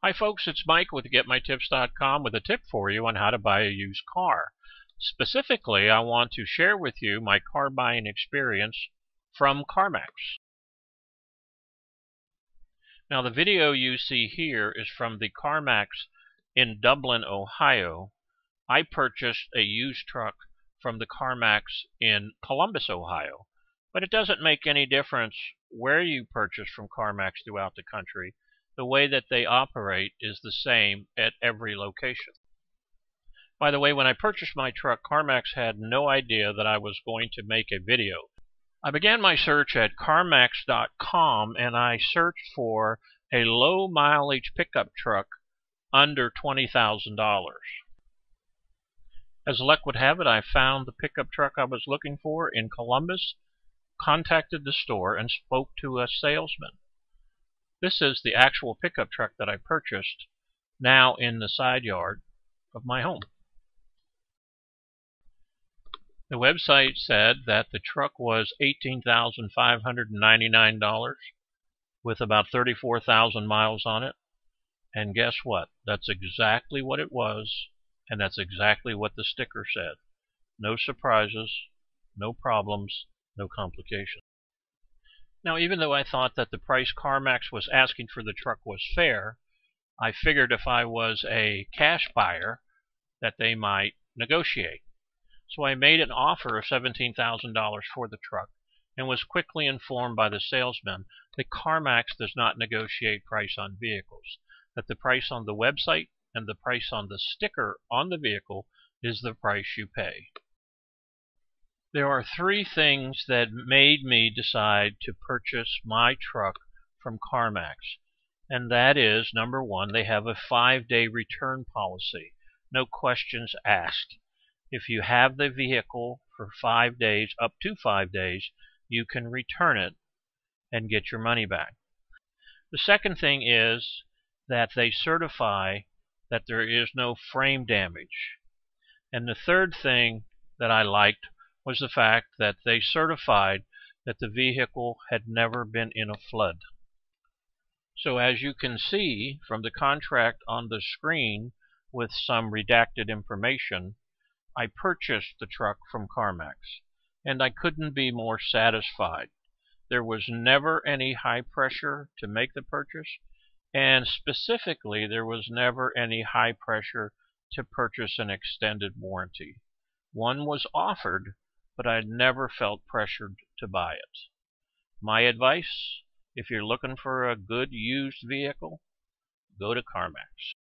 Hi folks, it's Mike with GetMyTips.com with a tip for you on how to buy a used car. Specifically, I want to share with you my car buying experience from CarMax. Now the video you see here is from the CarMax in Dublin, Ohio. I purchased a used truck from the CarMax in Columbus, Ohio. But it doesn't make any difference where you purchase from CarMax throughout the country the way that they operate is the same at every location. By the way, when I purchased my truck, CarMax had no idea that I was going to make a video. I began my search at carmax.com and I searched for a low mileage pickup truck under $20,000. As luck would have it, I found the pickup truck I was looking for in Columbus, contacted the store, and spoke to a salesman. This is the actual pickup truck that I purchased now in the side yard of my home. The website said that the truck was $18,599 with about 34,000 miles on it. And guess what? That's exactly what it was, and that's exactly what the sticker said. No surprises, no problems, no complications. Now, even though I thought that the price CarMax was asking for the truck was fair, I figured if I was a cash buyer that they might negotiate. So I made an offer of $17,000 for the truck and was quickly informed by the salesman that CarMax does not negotiate price on vehicles, that the price on the website and the price on the sticker on the vehicle is the price you pay. There are three things that made me decide to purchase my truck from CarMax. And that is number one, they have a five day return policy. No questions asked. If you have the vehicle for five days, up to five days, you can return it and get your money back. The second thing is that they certify that there is no frame damage. And the third thing that I liked was the fact that they certified that the vehicle had never been in a flood. So as you can see from the contract on the screen with some redacted information, I purchased the truck from CarMax and I couldn't be more satisfied. There was never any high pressure to make the purchase and specifically there was never any high pressure to purchase an extended warranty. One was offered but I never felt pressured to buy it. My advice if you're looking for a good used vehicle, go to CarMax.